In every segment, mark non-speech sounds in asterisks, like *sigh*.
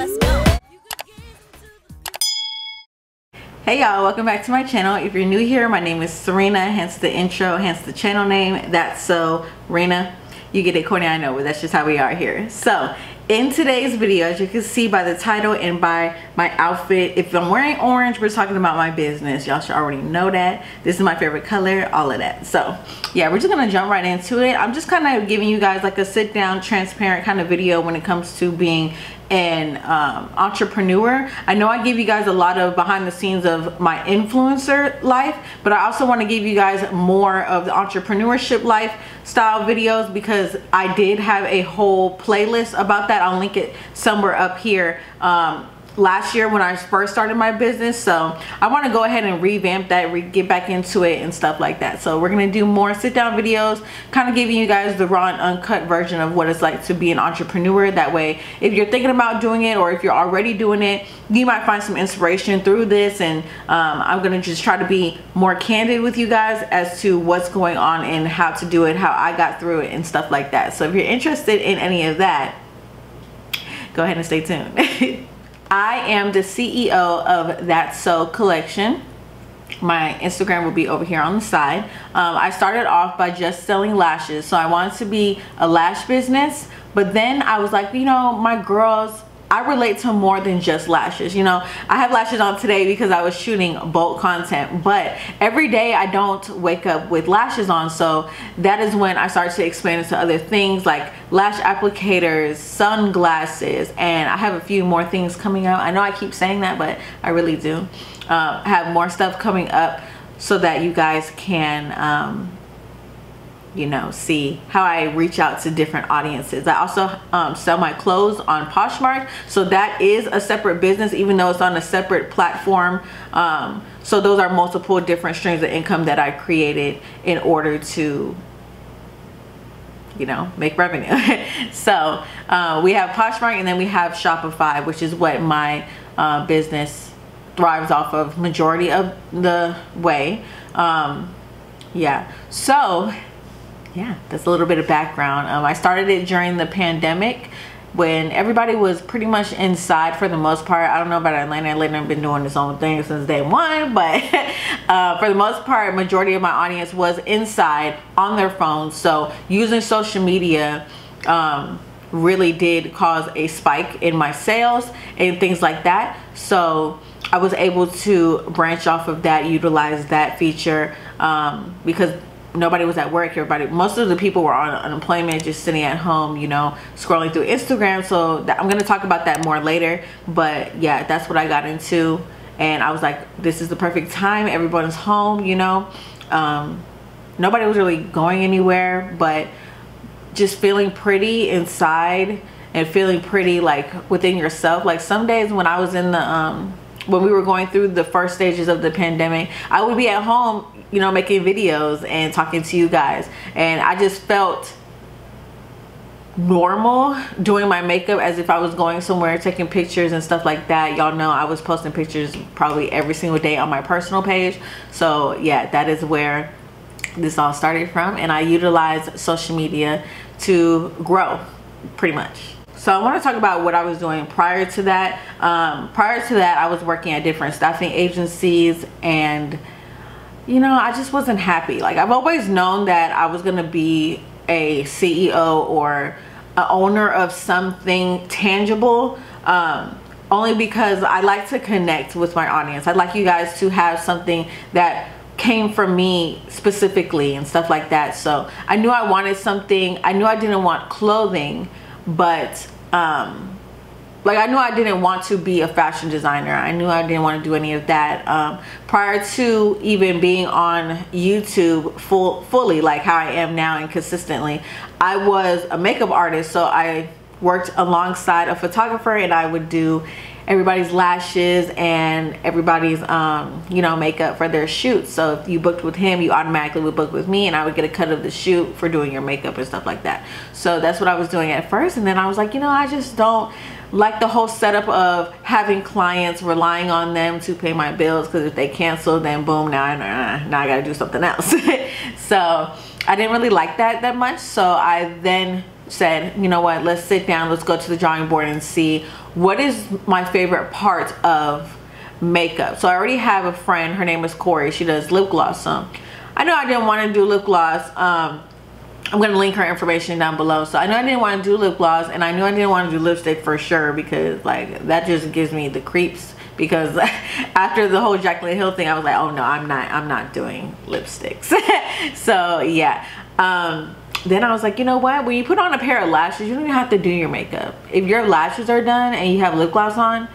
let's go. Hey y'all, welcome back to my channel. If you're new here, my name is Serena, hence the intro, hence the channel name. That's so, Renna. You get it, Courtney, I know, but that's just how we are here. So, in today's video, as you can see by the title and by my outfit, if I'm wearing orange, we're talking about my business. Y'all should already know that. This is my favorite color, all of that. So yeah, we're just gonna jump right into it. I'm just kind of giving you guys like a sit down, transparent kind of video when it comes to being an um, entrepreneur. I know I give you guys a lot of behind the scenes of my influencer life, but I also want to give you guys more of the entrepreneurship life style videos because I did have a whole playlist about that. I'll link it somewhere up here. Um, last year when I first started my business. So I want to go ahead and revamp that, re get back into it and stuff like that. So we're going to do more sit down videos, kind of giving you guys the raw and uncut version of what it's like to be an entrepreneur. That way, if you're thinking about doing it or if you're already doing it, you might find some inspiration through this. And um, I'm going to just try to be more candid with you guys as to what's going on and how to do it, how I got through it and stuff like that. So if you're interested in any of that, go ahead and stay tuned. *laughs* I am the CEO of That's So Collection. My Instagram will be over here on the side. Um, I started off by just selling lashes. So I wanted to be a lash business. But then I was like, you know, my girls, I relate to more than just lashes. You know, I have lashes on today because I was shooting bulk content, but every day I don't wake up with lashes on. So that is when I start to expand into other things like lash applicators, sunglasses, and I have a few more things coming out. I know I keep saying that, but I really do. Uh, have more stuff coming up so that you guys can um, you know see how I reach out to different audiences. I also um, sell my clothes on Poshmark so that is a separate business even though it's on a separate platform. Um, so those are multiple different streams of income that I created in order to you know make revenue. *laughs* So uh, we have Poshmark and then we have Shopify which is what my uh, business thrives off of majority of the way. Um, yeah. So yeah, that's a little bit of background. Um, I started it during the pandemic when everybody was pretty much inside for the most part. I don't know about Atlanta. Atlanta have been doing its own thing since day one, *laughs* but uh, for the most part, majority of my audience was inside on their phones. So using social media um, really did cause a spike in my sales and things like that. So I was able to branch off of that, utilize that feature um, because nobody was at work everybody most of the people were on unemployment just sitting at home you know scrolling through instagram. So that, i'm going to talk about that more later but yeah that's what i got into. And i was like this is the perfect time everyone's home you know? Um, nobody was really going anywhere but just feeling pretty inside and feeling pretty like within yourself. Like some days when i was in the um when we were going through the first stages of the pandemic i would be at home you know making videos and talking to you guys. And i just felt normal doing my makeup as if I was going somewhere taking pictures and stuff like that. Y'all know I was posting pictures probably every single day on my personal page. So yeah that is where this all started from. And I utilized social media to grow pretty much so I want to talk about what I was doing prior to that. Um, prior to that, I was working at different staffing agencies and you know, I just wasn't happy. Like I've always known that I was going to be a CEO or a owner of something tangible. Um, only because I like to connect with my audience. I'd like you guys to have something that came from me specifically and stuff like that. So I knew I wanted something. I knew I didn't want clothing but um, like I knew I didn't want to be a fashion designer. I knew I didn't want to do any of that. Um, prior to even being on YouTube full fully like how I am now and consistently, I was a makeup artist. So I worked alongside a photographer and I would do everybody's lashes and everybody's um, you know makeup for their shoot so if you booked with him you automatically would book with me and I would get a cut of the shoot for doing your makeup and stuff like that. So that's what I was doing at first and then I was like you know I just don't like the whole setup of having clients relying on them to pay my bills because if they cancel then boom now I, now I gotta do something else. *laughs* So I didn't really like that that much. So I then said, you know what, let's sit down, let's go to the drawing board and see what is my favorite part of makeup. So I already have a friend, her name is Corey, she does lip gloss. So I know I didn't want to do lip gloss. Um, I'm to link her information down below. So I know I didn't want to do lip gloss and I knew I didn't want to do lipstick for sure because like that just gives me the creeps because *laughs* after the whole Jaclyn Hill thing, I was like, oh no, I'm not, I'm not doing lipsticks. *laughs* so yeah. Um, then I was like, you know what? When you put on a pair of lashes, you don't even have to do your makeup. If your lashes are done and you have lip gloss on,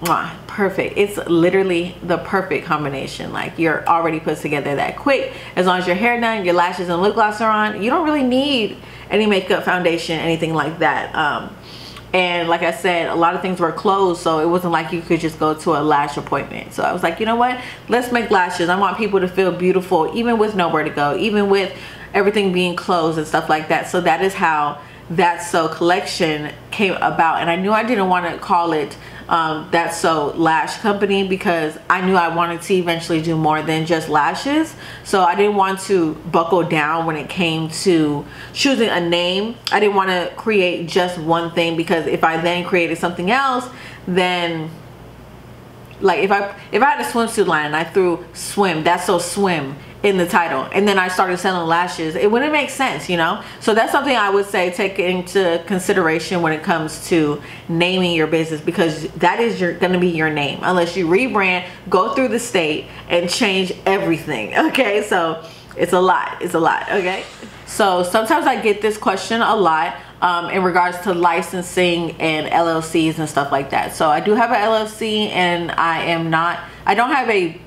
mwah, perfect. It's literally the perfect combination. Like you're already put together that quick. As long as your hair done, your lashes and lip gloss are on, you don't really need any makeup, foundation, anything like that. Um, and like I said a lot of things were closed so it wasn't like you could just go to a lash appointment so I was like you know what let's make lashes I want people to feel beautiful even with nowhere to go even with everything being closed and stuff like that so that is how that's so collection came about and I knew I didn't want to call it um, That's So Lash Company because I knew I wanted to eventually do more than just lashes. So I didn't want to buckle down when it came to choosing a name. I didn't want to create just one thing because if I then created something else, then like if I if I had a swimsuit line and I threw swim, that's so swim in the title. And then I started selling lashes. It wouldn't make sense you know? So that's something I would say take into consideration when it comes to naming your business because that is your gonna be your name. Unless you rebrand go through the state and change everything *laughs* okay? So it's a lot it's a lot okay? So sometimes I get this question a lot um, in regards to licensing and LLCs and stuff like that. So I do have an LLC and I am not I don't have a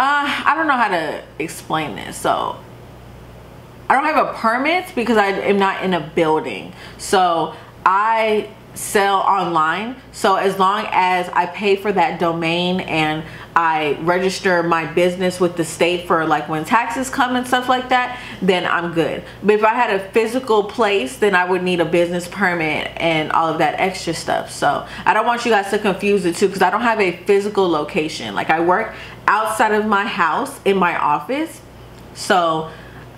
uh, I don't know how to explain this. So I don't have a permit because I am not in a building. So I sell online. So as long as I pay for that domain and I register my business with the state for like when taxes come and stuff like that, then I'm good. But if I had a physical place, then I would need a business permit and all of that extra stuff. So I don't want you guys to confuse the two because I don't have a physical location. Like I work outside of my house in my office. So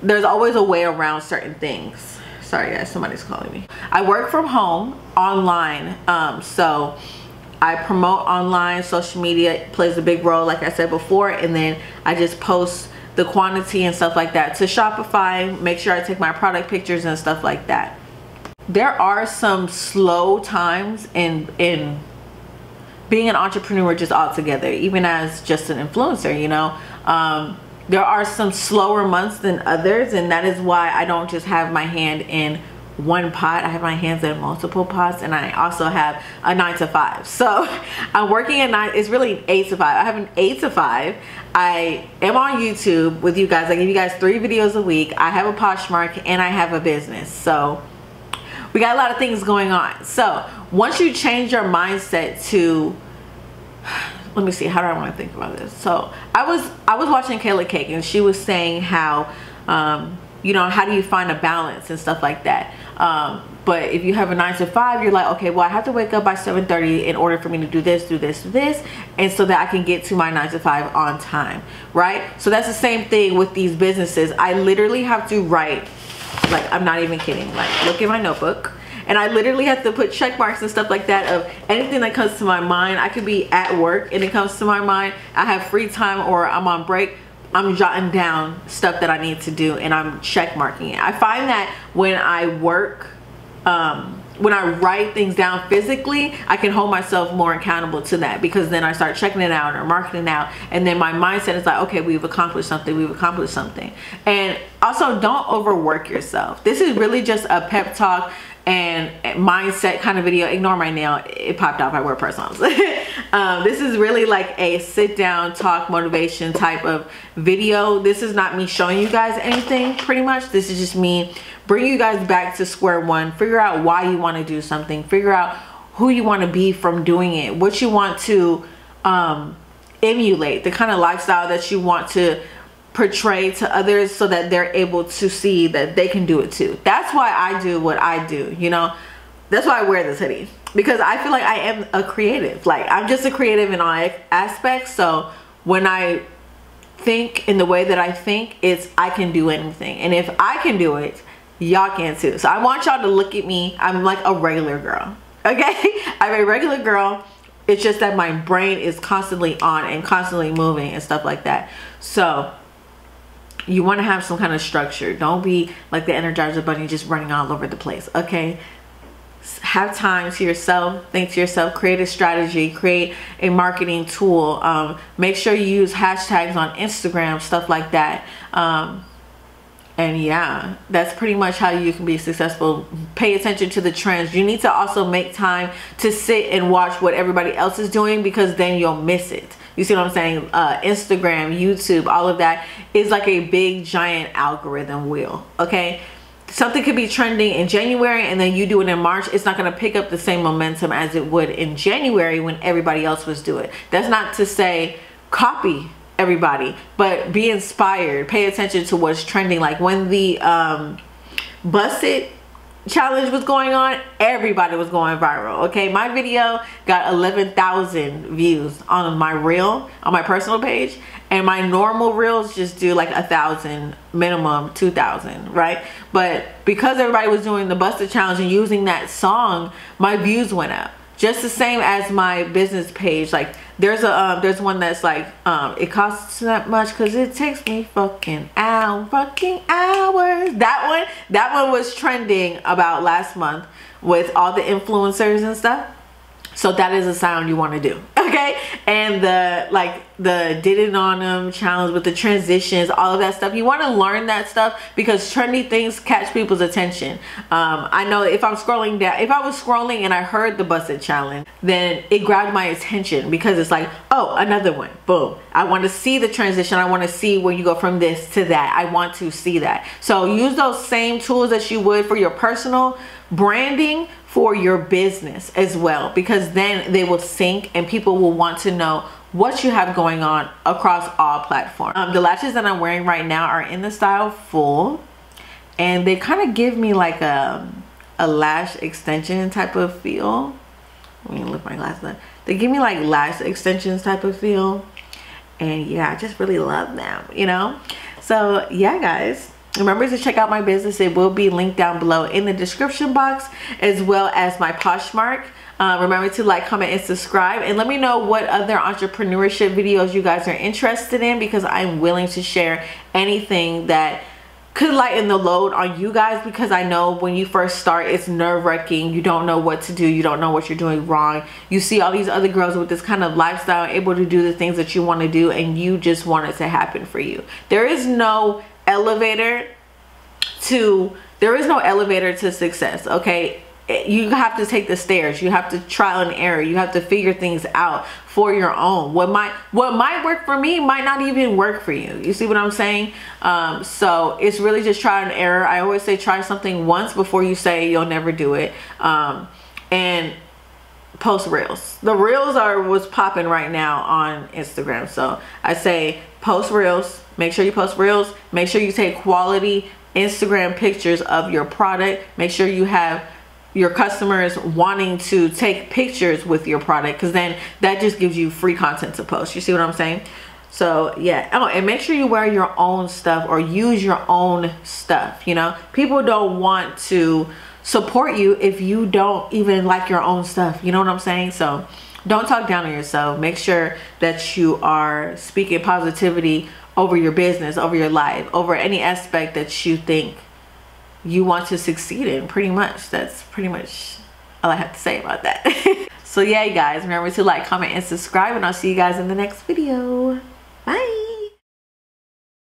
there's always a way around certain things. Sorry guys, somebody's calling me. I work from home online. Um, so I promote online, social media plays a big role like I said before. And then I just post the quantity and stuff like that to Shopify, make sure I take my product pictures and stuff like that. There are some slow times in, in being an entrepreneur just altogether, even as just an influencer, you know. Um, there are some slower months than others, and that is why I don't just have my hand in one pot. I have my hands in multiple pots, and I also have a nine to five. So *laughs* I'm working at nine, it's really eight to five. I have an eight to five. I am on YouTube with you guys. I give you guys three videos a week. I have a Poshmark and I have a business. So we got a lot of things going on. So once you change your mindset to let me see how do I want to think about this? So I was I was watching Kayla Cake and she was saying how um, you know how do you find a balance and stuff like that? Um, but if you have a nine to five you're like okay well I have to wake up by 7:30 in order for me to do this do this do this and so that I can get to my nine to five on time right? So that's the same thing with these businesses. I literally have to write like I'm not even kidding like look at my notebook and I literally have to put check marks and stuff like that of anything that comes to my mind. I could be at work and it comes to my mind. I have free time or I'm on break. I'm jotting down stuff that I need to do and I'm check marking it. I find that when I work, um, when I write things down physically, I can hold myself more accountable to that because then I start checking it out or marking it out. And then my mindset is like, okay, we've accomplished something, we've accomplished something. And also don't overwork yourself. This is really just a pep talk and mindset kind of video ignore my nail it popped off i wear press-ons *laughs* um, this is really like a sit down talk motivation type of video. This is not me showing you guys anything pretty much. This is just me bring you guys back to square one figure out why you want to do something figure out who you want to be from doing it what you want to um, emulate the kind of lifestyle that you want to portray to others so that they're able to see that they can do it too. That's why I do what I do, you know. That's why I wear this hoodie because I feel like I am a creative. Like I'm just a creative in all aspects. So when I think in the way that I think, it's I can do anything. And if I can do it, y'all can too. So I want y'all to look at me. I'm like a regular girl. Okay? *laughs* I'm a regular girl. It's just that my brain is constantly on and constantly moving and stuff like that. So you want to have some kind of structure. Don't be like the Energizer Bunny just running all over the place. Okay? have time to yourself think to yourself create a strategy create a marketing tool um, make sure you use hashtags on instagram stuff like that um, and yeah that's pretty much how you can be successful pay attention to the trends you need to also make time to sit and watch what everybody else is doing because then you'll miss it you see what i'm saying uh, instagram youtube all of that is like a big giant algorithm wheel okay something could be trending in January and then you do it in March, it's not going to pick up the same momentum as it would in January when everybody else was doing it. That's not to say copy everybody, but be inspired. Pay attention to what's trending. Like when the um, Buss It challenge was going on, everybody was going viral. Okay, my video got 11,000 views on my reel, on my personal page, and my normal reels just do like a thousand minimum 2,000, right? But because everybody was doing the Buss It challenge and using that song, my views went up. Just the same as my business page. Like there's a um, there's one that's like um, it costs that much because it takes me fucking hour, fucking hours. That one that one was trending about last month with all the influencers and stuff. So that is a sound you want to do. Okay. And the like the did it on them challenge with the transitions, all of that stuff. You want to learn that stuff because trendy things catch people's attention. Um, I know if I'm scrolling down, if I was scrolling and I heard the Buss It challenge, then it grabbed my attention because it's like, oh, another one. Boom. I want to see the transition. I want to see where you go from this to that. I want to see that. So use those same tools that you would for your personal branding for your business as well because then they will sync and people will want to know what you have going on across all platforms. Um, the lashes that I'm wearing right now are in the style full and they kind of give me like a, a lash extension type of feel. Let me lift my glasses up. They give me like lash extensions type of feel and yeah, I just really love them, you know? So yeah, guys, remember to check out my business. It will be linked down below in the description box as well as my poshmark. Uh, remember to like comment and subscribe and let me know what other entrepreneurship videos you guys are interested in because i'm willing to share anything that could lighten the load on you guys because I know when you first start it's nerve-wracking. You don't know what to do. You don't know what you're doing wrong. You see all these other girls with this kind of lifestyle able to do the things that you want to do and you just want it to happen for you. There is no elevator to there is no elevator to success okay? You have to take the stairs. You have to trial and error. You have to figure things out for your own. What might what might work for me might not even work for you. You see what i'm saying? Um, so it's really just trial and error. I always say try something once before you say you'll never do it. Um, and post reels the reels are what's popping right now on instagram so i say post reels Make sure you post reels. Make sure you take quality Instagram pictures of your product. Make sure you have your customers wanting to take pictures with your product because then that just gives you free content to post. You see what I'm saying? So yeah. Oh, and make sure you wear your own stuff or use your own stuff. You know, people don't want to support you if you don't even like your own stuff. You know what I'm saying? So don't talk down on yourself. Make sure that you are speaking positivity over your business, over your life, over any aspect that you think you want to succeed in pretty much. That's pretty much all I have to say about that. *laughs* so yeah, you guys, remember to like, comment, and subscribe, and I'll see you guys in the next video.